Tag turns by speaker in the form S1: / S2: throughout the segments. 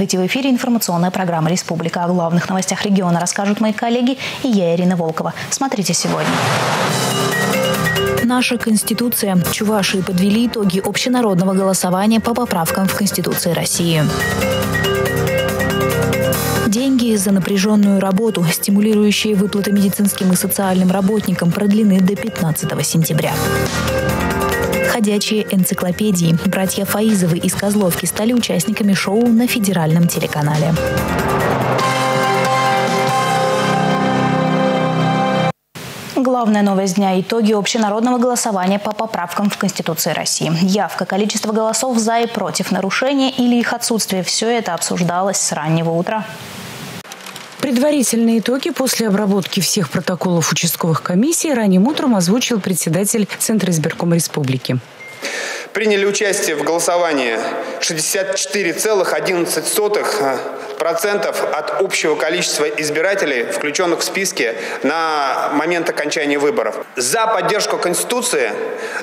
S1: Здравствуйте! В эфире информационная программа «Республика». О главных новостях региона расскажут мои коллеги и я, Ирина Волкова. Смотрите сегодня. Наша Конституция. Чувашии подвели итоги общенародного голосования по поправкам в Конституции России. Деньги за напряженную работу, стимулирующие выплаты медицинским и социальным работникам, продлены до 15 сентября. Ходячие энциклопедии. Братья Фаизовы из Козловки стали участниками шоу на федеральном телеканале. Главная новость дня – итоги общенародного голосования по поправкам в Конституции России. Явка, количество голосов за и против нарушения или их отсутствие – все это обсуждалось с раннего утра.
S2: Предварительные итоги после обработки всех протоколов участковых комиссий ранним утром озвучил председатель Центра избиркома республики.
S3: Приняли участие в голосовании 64,11% от общего количества избирателей, включенных в списки на момент окончания выборов. За поддержку Конституции,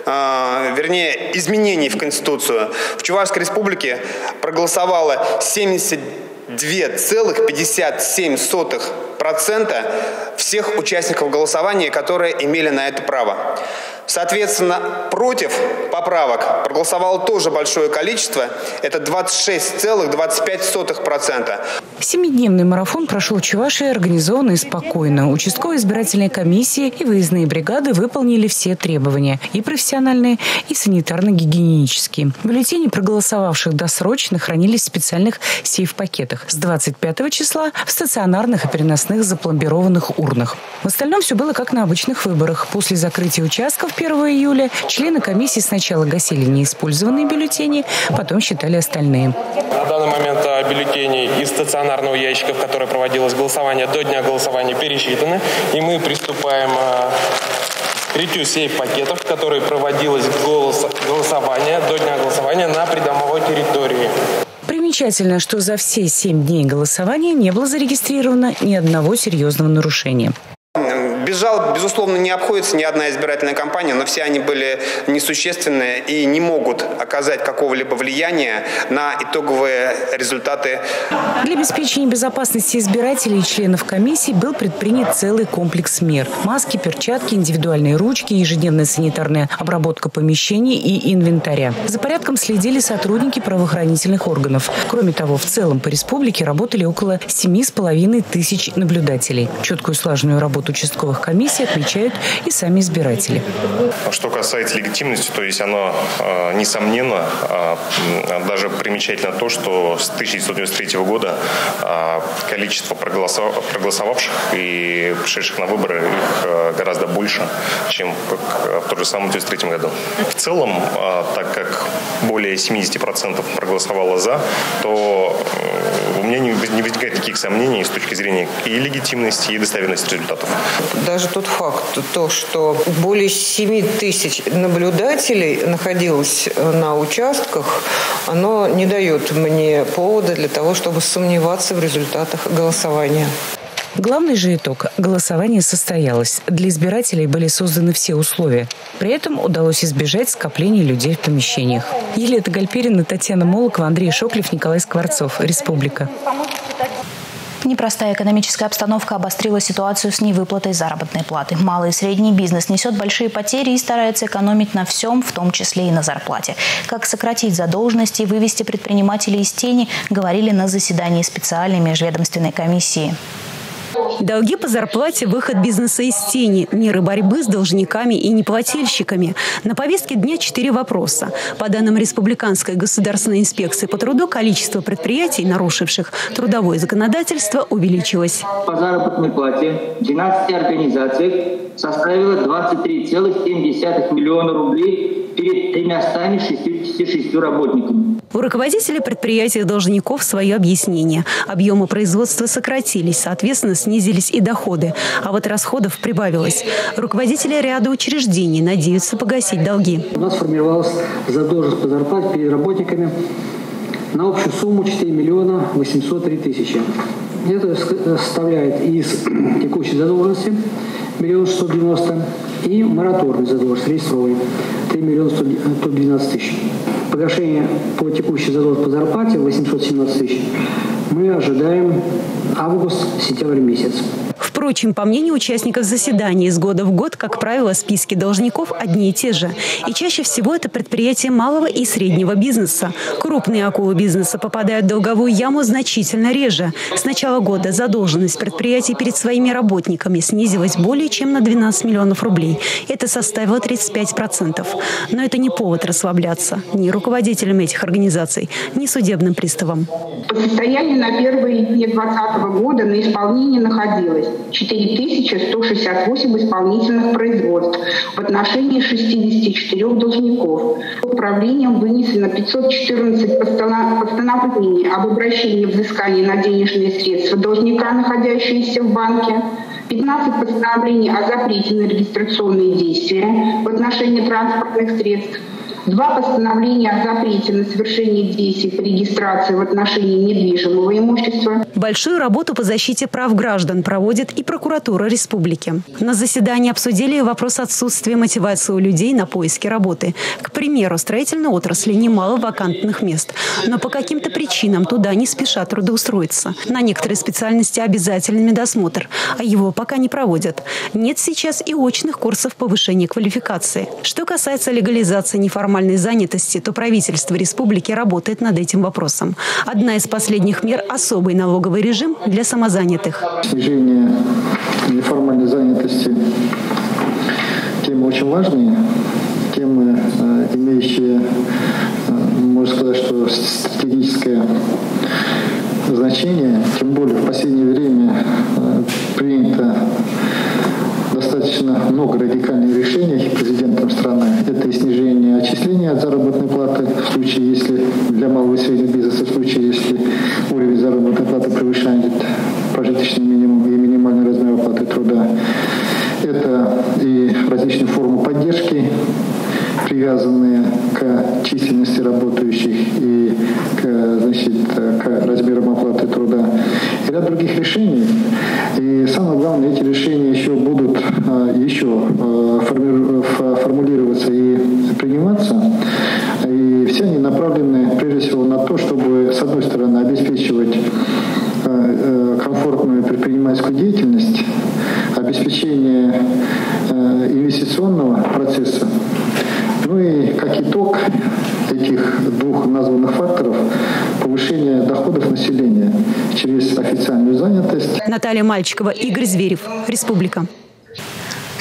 S3: э, вернее, изменений в Конституцию в Чувашской Республике проголосовало 70 2,57% всех участников голосования, которые имели на это право. Соответственно, против поправок проголосовало тоже большое количество. Это 26,25%.
S2: Семидневный марафон прошел в Чувашии организованно и спокойно. Участковые избирательные комиссии и выездные бригады выполнили все требования. И профессиональные, и санитарно-гигиенические. Бюллетени проголосовавших досрочно хранились в специальных сейф-пакетах. С 25 числа в стационарных и переносных запломбированных урнах. В остальном все было как на обычных выборах. После закрытия участков 1 июля члены комиссии сначала гасили неиспользованные бюллетени, потом считали остальные.
S4: На данный момент а, бюллетени из стационарного ящика, в который проводилось голосование, до дня голосования пересчитаны. И мы приступаем а, к ритью сейф-пакетов, в который проводилось голос, голосование до дня голосования на придомовой территории.
S2: Примечательно, что за все семь дней голосования не было зарегистрировано ни одного серьезного нарушения.
S3: Без жалоб, безусловно, не обходится ни одна избирательная кампания, но все они были несущественные и не могут оказать какого-либо влияния на итоговые результаты.
S2: Для обеспечения безопасности избирателей и членов комиссии был предпринят целый комплекс мер. Маски, перчатки, индивидуальные ручки, ежедневная санитарная обработка помещений и инвентаря. За порядком следили сотрудники правоохранительных органов. Кроме того, в целом по республике работали около 7,5 тысяч наблюдателей. Четкую слаженную работу участковых выборных комиссий отмечают и сами избиратели.
S5: Что касается легитимности, то есть оно э, несомненно, э, даже примечательно то, что с 1993 года э, количество проголосов, проголосовавших и пришедших на выборы их гораздо больше, чем в тот же самый 1993 году. В целом, так как более 70% проголосовало за, то э, у меня не возникает никаких сомнений с точки зрения и легитимности, и достоверности результатов
S6: даже тот факт, то, что более 7 тысяч наблюдателей находилось на участках, оно не дает мне повода для того, чтобы сомневаться в результатах голосования.
S2: Главный же итог – голосование состоялось. Для избирателей были созданы все условия. При этом удалось избежать скопления людей в помещениях. Елена Гальперина, Татьяна Молокова, Андрей Шоклев, Николай Скворцов. Республика.
S1: Непростая экономическая обстановка обострила ситуацию с невыплатой заработной платы. Малый и средний бизнес несет большие потери и старается экономить на всем, в том числе и на зарплате. Как сократить задолженности и вывести предпринимателей из тени, говорили на заседании специальной межведомственной комиссии.
S7: Долги по зарплате – выход бизнеса из тени, меры борьбы с должниками и неплательщиками. На повестке дня четыре вопроса. По данным Республиканской государственной инспекции по труду, количество предприятий, нарушивших трудовое законодательство, увеличилось.
S8: По заработной плате 12 организаций составило 23,7 миллиона рублей перед 366 работниками.
S7: У руководителей предприятий должников свое объяснение. Объемы производства сократились, соответственно, снизились и доходы, а вот расходов прибавилось. Руководители ряда учреждений надеются погасить долги.
S9: У нас формировалась задолженность по зарплате перед работниками на общую сумму 4 миллиона 803 тысячи. Это составляет из текущей задолженности миллион 190 и мораторной задолженности реестровой 3 миллиона 112 тысяч. погашение по текущей задолженности по зарплате 817 тысяч мы ожидаем август-сентябрь месяц.
S7: Впрочем, по мнению участников заседания, из года в год, как правило, списки должников одни и те же. И чаще всего это предприятия малого и среднего бизнеса. Крупные акулы бизнеса попадают в долговую яму значительно реже. С начала года задолженность предприятий перед своими работниками снизилась более чем на 12 миллионов рублей. Это составило 35%. Но это не повод расслабляться ни руководителям этих организаций, ни судебным приставам.
S10: По состоянию на 1 июня 2020 года на исполнении находилось 4168 исполнительных производств в отношении 64 должников. Управлением вынесено 514 постановлений об обращении взыскания на денежные средства должника, находящиеся в банке, 15 постановлений о запрете на регистрационные действия в отношении транспортных средств, Два постановления о запрете на совершение действий по регистрации в отношении недвижимого имущества.
S7: Большую работу по защите прав граждан проводит и прокуратура республики. На заседании обсудили вопрос отсутствия мотивации у людей на поиски работы. К примеру, строительной отрасли немало вакантных мест, но по каким-то причинам туда не спешат трудоустроиться. На некоторые специальности обязательный медосмотр, а его пока не проводят. Нет сейчас и очных курсов повышения квалификации. Что касается легализации неформальных неформальной занятости, то правительство республики работает над этим вопросом. Одна из последних мер – особый налоговый режим для самозанятых.
S11: Снижение неформальной занятости – тема очень важная, темы, э, имеющие, э, можно сказать, что стратегическое значение, тем более в последнее время э, принято достаточно много радикальных решений президентом страны. Это и снижение отчисления от заработной платы в случае, если для малого и среднего бизнеса, в случае, если уровень заработной платы превышает прожиточный минимум и минимальный размер оплаты труда. Это и различные формы поддержки, привязанные к численности работающих и к, значит, к размерам оплаты труда. И ряд других решений. И самое главное, эти решения еще будут а, еще а, формулироваться и приниматься. И все они направлены прежде всего на то, чтобы, с одной стороны, обеспечивать а, комфортную предпринимательскую деятельность, обеспечение инвестиционного процесса, ну и как итог этих двух названных факторов повышение доходов населения через официальную занятость.
S7: Наталья Мальчикова, Игорь Зверев, Республика.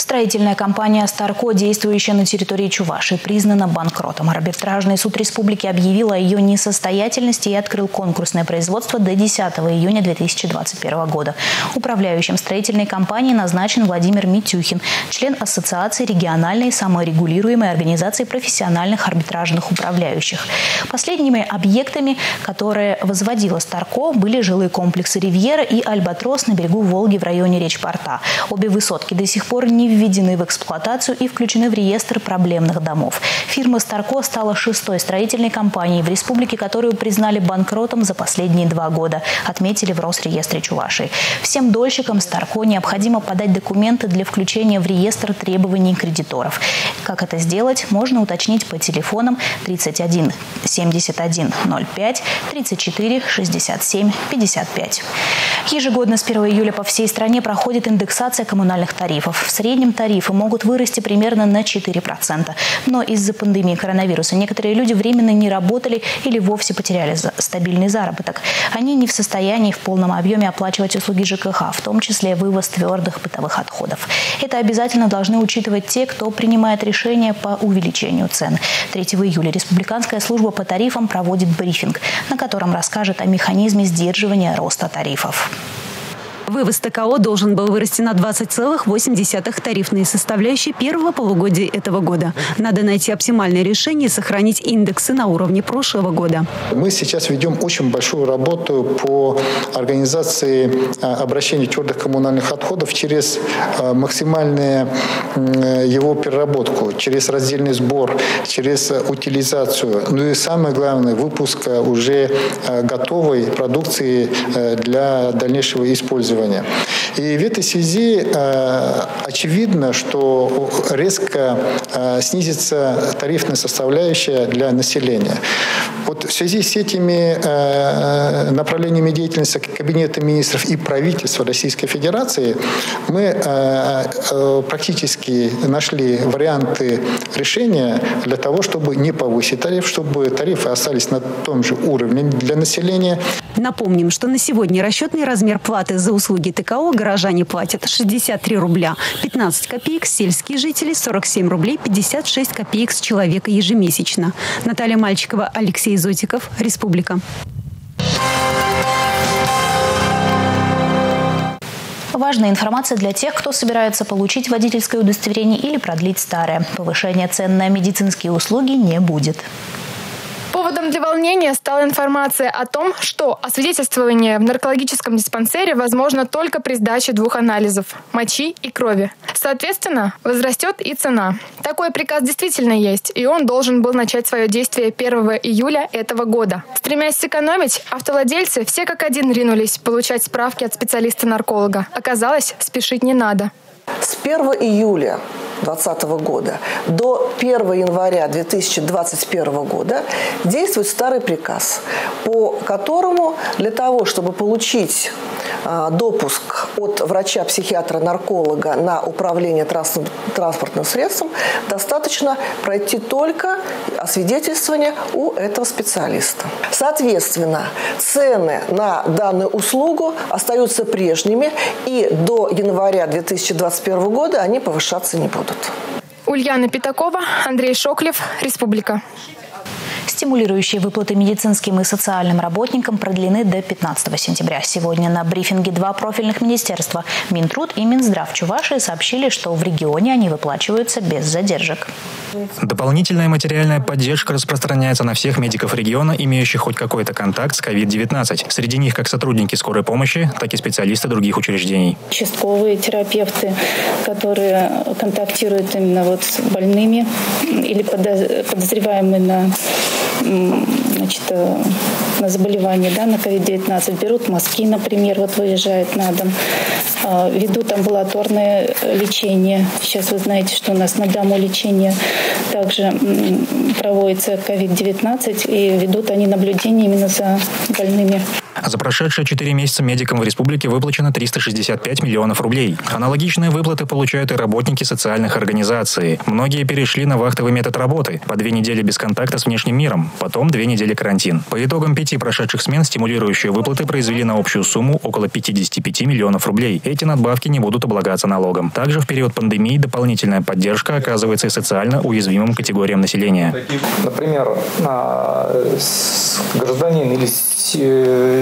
S1: Строительная компания «Старко», действующая на территории Чувашии, признана банкротом. Арбитражный суд республики объявил о ее несостоятельности и открыл конкурсное производство до 10 июня 2021 года. Управляющим строительной компанией назначен Владимир Митюхин, член Ассоциации региональной саморегулируемой организации профессиональных арбитражных управляющих. Последними объектами, которые возводила «Старко», были жилые комплексы «Ривьера» и «Альбатрос» на берегу Волги в районе Речпорта. Обе высотки до сих пор не введены в эксплуатацию и включены в реестр проблемных домов. Фирма «Старко» стала шестой строительной компанией в республике, которую признали банкротом за последние два года, отметили в Росреестре Чувашии. Всем дольщикам «Старко» необходимо подать документы для включения в реестр требований кредиторов. Как это сделать, можно уточнить по телефонам 31 71 05 34 67 55. Ежегодно с 1 июля по всей стране проходит индексация коммунальных тарифов. В среднем среднем тарифы могут вырасти примерно на 4%. Но из-за пандемии коронавируса некоторые люди временно не работали или вовсе потеряли стабильный заработок. Они не в состоянии в полном объеме оплачивать услуги ЖКХ, в том числе вывоз твердых бытовых отходов. Это обязательно должны учитывать те, кто принимает решения по увеличению цен. 3 июля Республиканская служба по тарифам проводит брифинг, на котором расскажет о механизме сдерживания роста тарифов.
S7: Вывоз ТКО должен был вырасти на 20,8 тарифные составляющие первого полугодия этого года. Надо найти оптимальное решение и сохранить индексы на уровне прошлого года.
S11: Мы сейчас ведем очень большую работу по организации а, обращения твердых коммунальных отходов через а, максимальную его переработку, через раздельный сбор, через утилизацию. Ну и самое главное, выпуск уже а, готовой продукции для дальнейшего использования обслуживания. И в этой связи э, очевидно, что резко э, снизится тарифная составляющая для населения. Вот в связи с этими э, направлениями деятельности Кабинета министров и правительства Российской Федерации мы практически нашли варианты решения для того, чтобы не повысить тариф, чтобы тарифы остались на том же уровне для населения.
S7: Напомним, что на сегодня расчетный размер платы за услуги ТКО горожане платят 63 рубля 15 копеек, сельские жители 47 рублей 56 копеек с человека ежемесячно. Наталья Мальчикова, Алексей Зотиков, Республика.
S1: Важная информация для тех, кто собирается получить водительское удостоверение или продлить старое. Повышение цен на медицинские услуги не будет.
S12: Поводом для волнения стала информация о том, что освидетельствование в наркологическом диспансере возможно только при сдаче двух анализов – мочи и крови. Соответственно, возрастет и цена. Такой приказ действительно есть, и он должен был начать свое действие 1 июля этого года. Стремясь сэкономить, автовладельцы все как один ринулись получать справки от специалиста-нарколога. Оказалось, спешить не надо.
S13: С 1 июля 2020 года до 1 января 2021 года действует старый приказ, по которому для того, чтобы получить а, допуск от врача-психиатра-нарколога на управление транспортным средством, достаточно пройти только освидетельствование у этого специалиста. Соответственно, цены на данную услугу остаются прежними, и до января 2021 года они повышаться не будут.
S12: Ульяна Пятакова, Андрей Шоклев, Республика.
S1: Стимулирующие выплаты медицинским и социальным работникам продлены до 15 сентября. Сегодня на брифинге два профильных министерства – Минтруд и Минздрав Чувашии сообщили, что в регионе они выплачиваются без задержек.
S14: Дополнительная материальная поддержка распространяется на всех медиков региона, имеющих хоть какой-то контакт с COVID-19. Среди них как сотрудники скорой помощи, так и специалисты других учреждений.
S15: Участковые терапевты, которые контактируют именно вот с больными или подозреваемыми на значит, э, на заболевание, да, на COVID-19, берут мазки, например, вот выезжают на дом, а, ведут амбулаторное лечение. Сейчас вы знаете, что у нас на дому лечение также проводится COVID-19, и ведут они наблюдение именно за больными.
S14: За прошедшие 4 месяца медикам в республике выплачено 365 миллионов рублей. Аналогичные выплаты получают и работники социальных организаций. Многие перешли на вахтовый метод работы. По две недели без контакта с внешним миром. Потом две недели карантин. По итогам пяти прошедших смен стимулирующие выплаты произвели на общую сумму около 55 миллионов рублей. Эти надбавки не будут облагаться налогом. Также в период пандемии дополнительная поддержка оказывается и социально уязвимым категориям населения.
S16: Например, гражданин или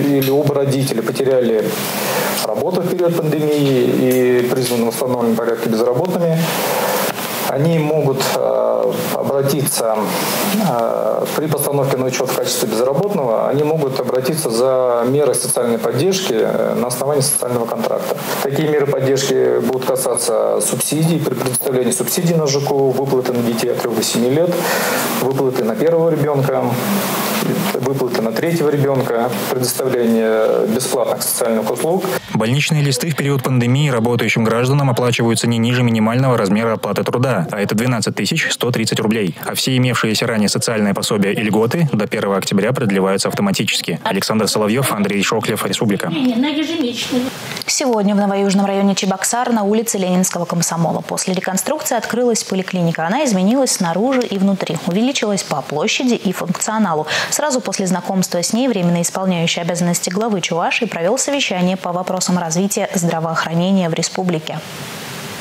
S16: или оба родителя потеряли работу в период пандемии и признаны в установленном порядке безработными, они могут э, обратиться э, при постановке на учет в качестве безработного, они могут обратиться за меры социальной поддержки э, на основании социального контракта. Такие меры поддержки будут касаться субсидий при предоставлении субсидий на ЖКУ, выплаты на детей от 3 до 7 лет, выплаты на первого ребенка, выплаты на третьего ребенка, предоставление бесплатных социальных услуг.
S14: Больничные листы в период пандемии работающим гражданам оплачиваются не ниже минимального размера оплаты труда, а это 12 130 рублей. А все имевшиеся ранее социальные пособия и льготы до 1 октября продлеваются автоматически. Александр Соловьев, Андрей Шоклев, Республика.
S1: Сегодня в Новоюжном районе Чебоксар на улице Ленинского комсомола после реконструкции открылась поликлиника. Она изменилась снаружи и внутри, увеличилась по площади и функционалу. Сразу после знакомства с ней временно исполняющий обязанности главы Чувашии провел совещание по вопросам развития здравоохранения в республике.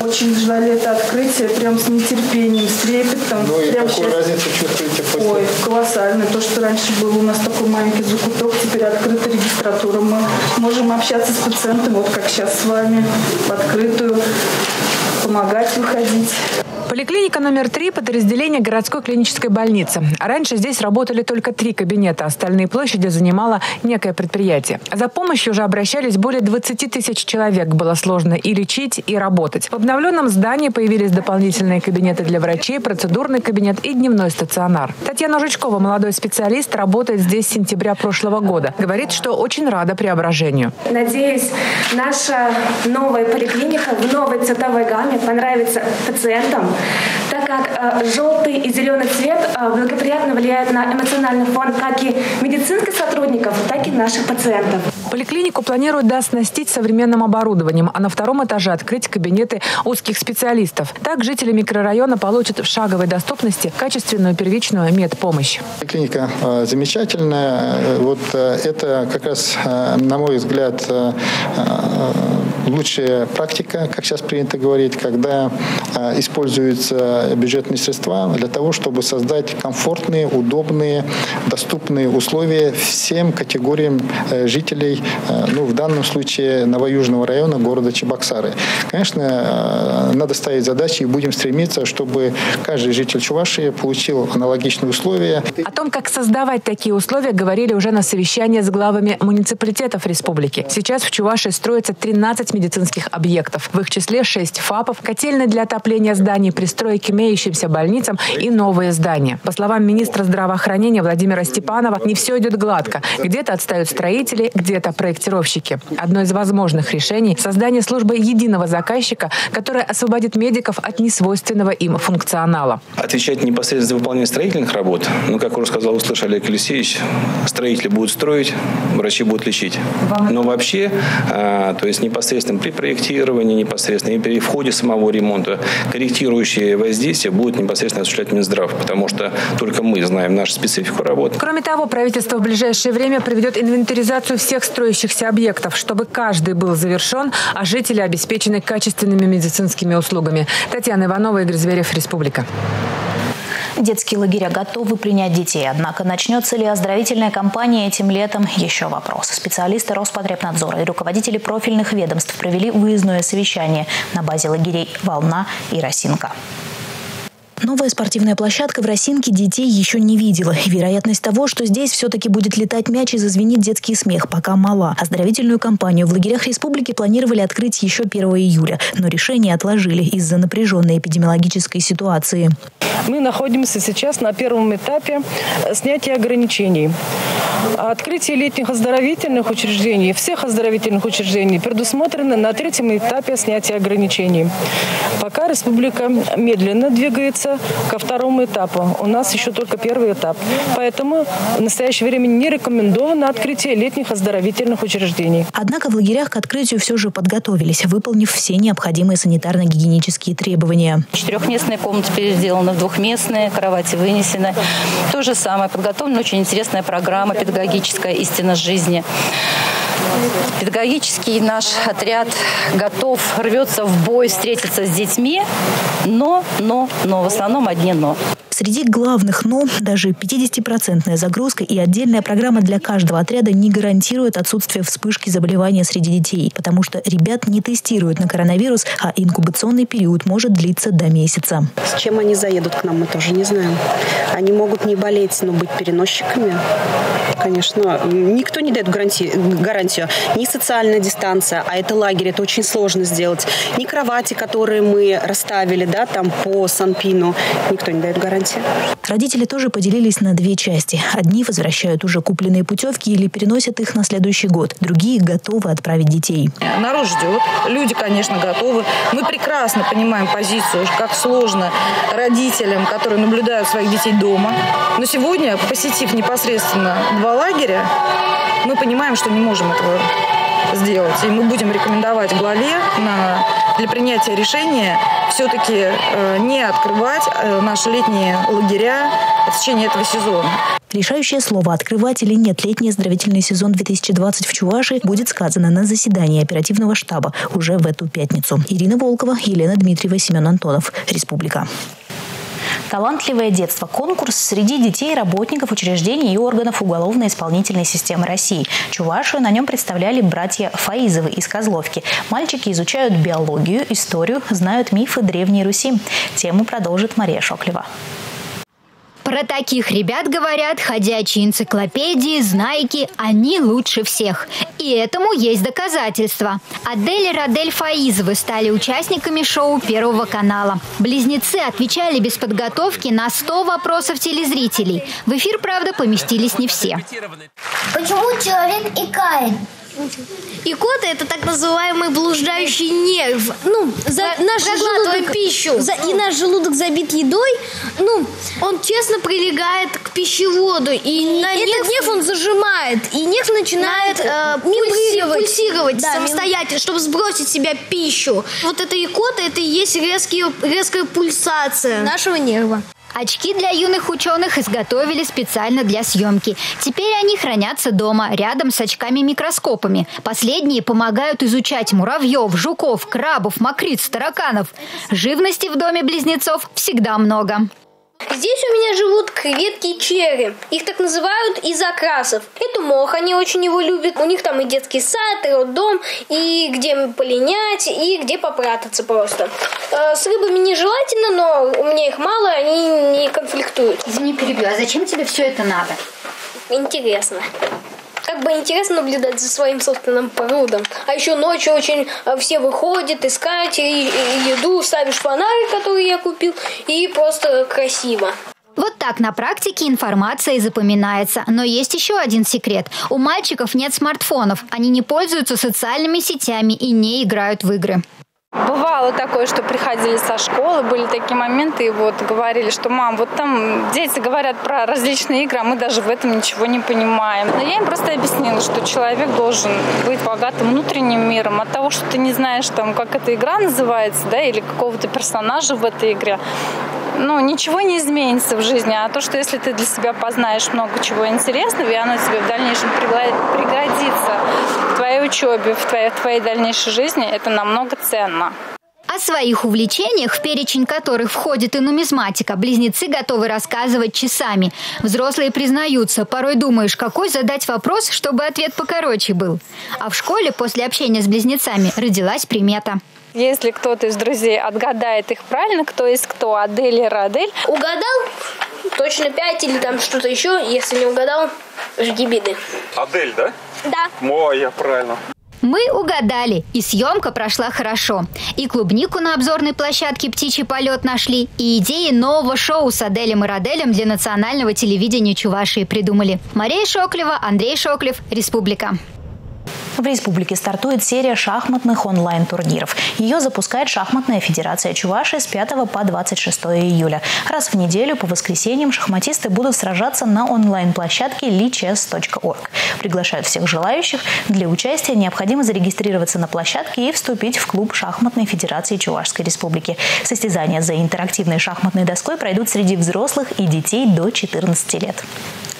S17: Очень ждали это открытие, прям с нетерпением, с трепетом.
S11: Ну и
S17: прям
S11: какую сейчас... разницу чувствуете после?
S17: Ой, колоссально. То, что раньше был у нас такой маленький закуток, теперь открыта регистратура. Мы можем общаться с пациентом, вот как сейчас с вами, в открытую, помогать выходить. Поликлиника номер три – подразделение городской клинической больницы. Раньше здесь работали только три кабинета, остальные площади занимало некое предприятие. За помощью уже обращались более 20 тысяч человек. Было сложно и лечить, и работать. В обновленном здании появились дополнительные кабинеты для врачей, процедурный кабинет и дневной стационар. Татьяна Жучкова, молодой специалист, работает здесь с сентября прошлого года. Говорит, что очень рада преображению.
S18: Надеюсь, наша новая поликлиника в новой цветовой гамме понравится пациентам, так как желтый и зеленый цвет э, благоприятно влияют на эмоциональный фон как и медицинских сотрудников, так и наших пациентов.
S17: Поликлинику планируют дооснастить современным оборудованием, а на втором этаже открыть кабинеты узких специалистов. Так жители микрорайона получат в шаговой доступности качественную первичную медпомощь.
S11: Клиника э, замечательная. Вот э, это как раз, э, на мой взгляд, э, э, лучшая практика, как сейчас принято говорить, когда э, используются бюджетные средства для того, чтобы создать комфортные, удобные, доступные условия всем категориям э, жителей, э, ну, в данном случае Новоюжного района города Чебоксары. Конечно, э, надо ставить задачи и будем стремиться, чтобы каждый житель Чувашии получил аналогичные условия.
S17: О том, как создавать такие условия, говорили уже на совещании с главами муниципалитетов республики. Сейчас в Чувашии строится 13 медицинских объектов. В их числе 6 ФАПов, котельные для отопления зданий, пристрои к имеющимся больницам и новые здания. По словам министра здравоохранения Владимира Степанова, не все идет гладко. Где-то отстают строители, где-то проектировщики. Одно из возможных решений – создание службы единого заказчика, которая освободит медиков от несвойственного им функционала.
S19: Отвечать непосредственно за выполнение строительных работ, ну, как уже сказал, услышал Олег Алексеевич, строители будут строить, врачи будут лечить. Но вообще, а, то есть непосредственно при проектировании, непосредственно и при входе самого ремонта, корректирующие воздействия будут непосредственно осуществлять Минздрав, потому что только мы знаем нашу специфику работы.
S17: Кроме того, правительство в ближайшее время проведет инвентаризацию всех строящихся объектов, чтобы каждый был завершен, а жители обеспечены качественными медицинскими услугами. Татьяна Иванова, Игорь Зверев, Республика.
S1: Детские лагеря готовы принять детей, однако начнется ли оздоровительная кампания этим летом – еще вопрос. Специалисты Роспотребнадзора и руководители профильных ведомств провели выездное совещание на базе лагерей «Волна» и «Росинка». Новая спортивная площадка в Росинке детей еще не видела. Вероятность того, что здесь все-таки будет летать мяч и зазвенит детский смех, пока мала. Оздоровительную кампанию в лагерях республики планировали открыть еще 1 июля, но решение отложили из-за напряженной эпидемиологической ситуации.
S20: Мы находимся сейчас на первом этапе снятия ограничений. Открытие летних оздоровительных учреждений, всех оздоровительных учреждений предусмотрено на третьем этапе снятия ограничений. Пока республика медленно двигается ко второму этапу. У нас еще только первый этап. Поэтому в настоящее время не рекомендовано открытие летних оздоровительных учреждений.
S1: Однако в лагерях к открытию все же подготовились, выполнив все необходимые санитарно-гигиенические требования.
S21: Четырехместная комната переделана в двухместные, кровати вынесены. То же самое. Подготовлена очень интересная программа педагогическая «Истина жизни». Педагогический наш отряд готов, рвется в бой, встретиться с детьми, но, но, но, в основном одни но.
S1: Среди главных «но» даже 50-процентная загрузка и отдельная программа для каждого отряда не гарантирует отсутствие вспышки заболевания среди детей, потому что ребят не тестируют на коронавирус, а инкубационный период может длиться до месяца.
S22: С чем они заедут к нам, мы тоже не знаем. Они могут не болеть, но быть переносчиками. Конечно, никто не дает гарантии, гарантию. Ни социальная дистанция, а это лагерь, это очень сложно сделать. Ни кровати, которые мы расставили, да, там по Санпину, никто не дает гарантии.
S1: Родители тоже поделились на две части. Одни возвращают уже купленные путевки или переносят их на следующий год. Другие готовы отправить детей.
S23: Народ ждет. Люди, конечно, готовы. Мы прекрасно понимаем позицию, как сложно родителям, которые наблюдают своих детей дома. Но сегодня, посетив непосредственно два лагеря, мы понимаем, что не можем этого сделать. И мы будем рекомендовать главе на, для принятия решения все-таки э, не открывать э, наши летние лагеря в течение этого сезона.
S1: Решающее слово «открывать или нет летний оздоровительный сезон 2020 в Чувашии» будет сказано на заседании оперативного штаба уже в эту пятницу. Ирина Волкова, Елена Дмитриева, Семен Антонов. Республика. «Талантливое детство» – конкурс среди детей, работников учреждений и органов уголовно-исполнительной системы России. Чувашию на нем представляли братья Фаизовы из Козловки. Мальчики изучают биологию, историю, знают мифы Древней Руси. Тему продолжит Мария Шоклева.
S24: Про таких ребят говорят ходячие энциклопедии, знайки, они лучше всех. И этому есть доказательства. Адель и Радель Фаизовы стали участниками шоу Первого канала. Близнецы отвечали без подготовки на 100 вопросов телезрителей. В эфир, правда, поместились не все.
S25: Почему человек икает?
S26: Икота – это так называемый блуждающий нерв. Ну, за, наш желудок, пищу. За, и наш желудок забит едой. Ну, он честно прилегает к пищеводу. И, и на этот нерв, нерв он зажимает. И нерв начинает э, пульсировать, пульсировать да, самостоятельно, чтобы сбросить себя пищу. Вот эта икота – это и есть резкие, резкая пульсация нашего нерва.
S24: Очки для юных ученых изготовили специально для съемки. Теперь они хранятся дома, рядом с очками-микроскопами. Последние помогают изучать муравьев, жуков, крабов, мокриц, тараканов. Живности в доме близнецов всегда много.
S26: Здесь у меня живут креветки черри. Их так называют из окрасов. Это мох, они очень его любят. У них там и детский сад, и роддом, и где полинять, и где попрятаться просто. Э, с рыбами нежелательно, но у меня их мало, они не конфликтуют.
S24: Извини, перебью, а зачем тебе все это надо?
S26: Интересно как бы интересно наблюдать за своим собственным прудом. А еще ночью очень э, все выходят искать и, и еду, ставишь фонарик, который я купил, и просто красиво.
S24: Вот так на практике информация и запоминается. Но есть еще один секрет. У мальчиков нет смартфонов. Они не пользуются социальными сетями и не играют в игры.
S27: Бывало такое, что приходили со школы, были такие моменты, и вот говорили, что мам, вот там дети говорят про различные игры, а мы даже в этом ничего не понимаем. Но я им просто объяснила, что человек должен быть богатым внутренним миром. От того, что ты не знаешь, там, как эта игра называется, да, или какого-то персонажа в этой игре, ну, ничего не изменится в жизни, а то, что если ты для себя познаешь много чего интересного, и оно тебе в дальнейшем пригодится твоей учебе, в твоей, в твоей дальнейшей жизни, это намного ценно.
S24: О своих увлечениях, в перечень которых входит и нумизматика, близнецы готовы рассказывать часами. Взрослые признаются, порой думаешь, какой задать вопрос, чтобы ответ покороче был. А в школе после общения с близнецами родилась примета.
S27: Если кто-то из друзей отгадает их правильно, кто есть кто, Адель или Радель.
S26: Угадал? Точно пять или там что-то еще. Если не угадал, жди беды.
S5: Адель, да?
S26: Да.
S5: Ой, я правильно.
S24: Мы угадали, и съемка прошла хорошо. И клубнику на обзорной площадке «Птичий полет» нашли, и идеи нового шоу с Аделем и Раделем для национального телевидения Чувашии придумали. Мария Шоклева, Андрей Шоклев, Республика.
S1: В республике стартует серия шахматных онлайн-турниров. Ее запускает Шахматная федерация Чувашии с 5 по 26 июля. Раз в неделю по воскресеньям шахматисты будут сражаться на онлайн-площадке lichess.org. Приглашают всех желающих. Для участия необходимо зарегистрироваться на площадке и вступить в клуб Шахматной федерации Чувашской республики. Состязания за интерактивной шахматной доской пройдут среди взрослых и детей до 14 лет.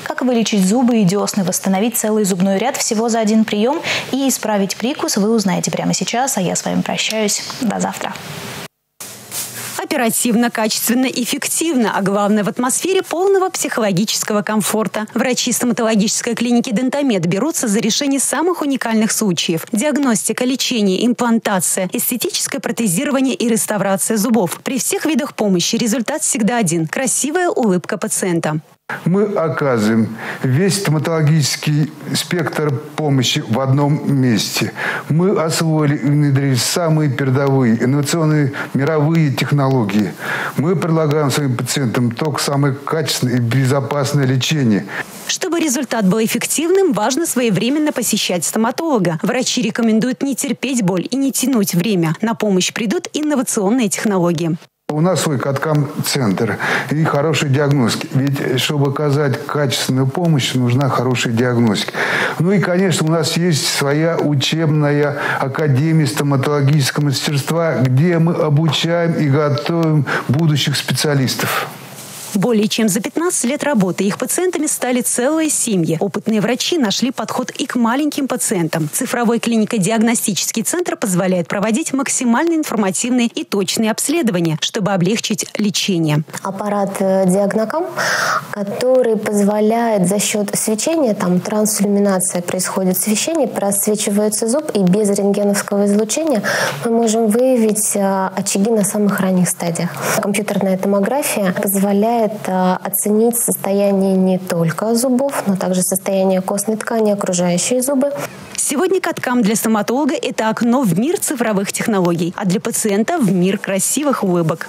S1: Как вылечить зубы и десны, восстановить целый зубной ряд всего за один прием и исправить прикус, вы узнаете прямо сейчас. А я с вами прощаюсь. До завтра
S7: оперативно, качественно, эффективно, а главное в атмосфере полного психологического комфорта. Врачи стоматологической клиники «Дентамед» берутся за решение самых уникальных случаев. Диагностика, лечение, имплантация, эстетическое протезирование и реставрация зубов. При всех видах помощи результат всегда один – красивая улыбка пациента.
S28: Мы оказываем весь стоматологический спектр помощи в одном месте. Мы освоили и внедрили самые передовые инновационные мировые технологии. Мы предлагаем своим пациентам только самое качественное и безопасное лечение.
S7: Чтобы результат был эффективным, важно своевременно посещать стоматолога. Врачи рекомендуют не терпеть боль и не тянуть время. На помощь придут инновационные технологии.
S28: У нас свой каткам-центр и хорошая диагностика. Ведь, чтобы оказать качественную помощь, нужна хорошая диагностика. Ну и, конечно, у нас есть своя учебная академия стоматологического мастерства, где мы обучаем и готовим будущих специалистов.
S7: Более чем за 15 лет работы их пациентами стали целые семьи. Опытные врачи нашли подход и к маленьким пациентам. Цифровой клинико-диагностический центр позволяет проводить максимально информативные и точные обследования, чтобы облегчить лечение.
S29: Аппарат э, диагнокам, который позволяет за счет свечения, там трансиллюминация происходит, свечение, просвечивается зуб, и без рентгеновского излучения мы можем выявить э, очаги на самых ранних стадиях. Компьютерная томография позволяет э, оценить состояние не только зубов, но также состояние костной ткани, окружающие зубы.
S7: Сегодня каткам для стоматолога – это окно в мир цифровых технологий, а для пациента – в мир красивых улыбок.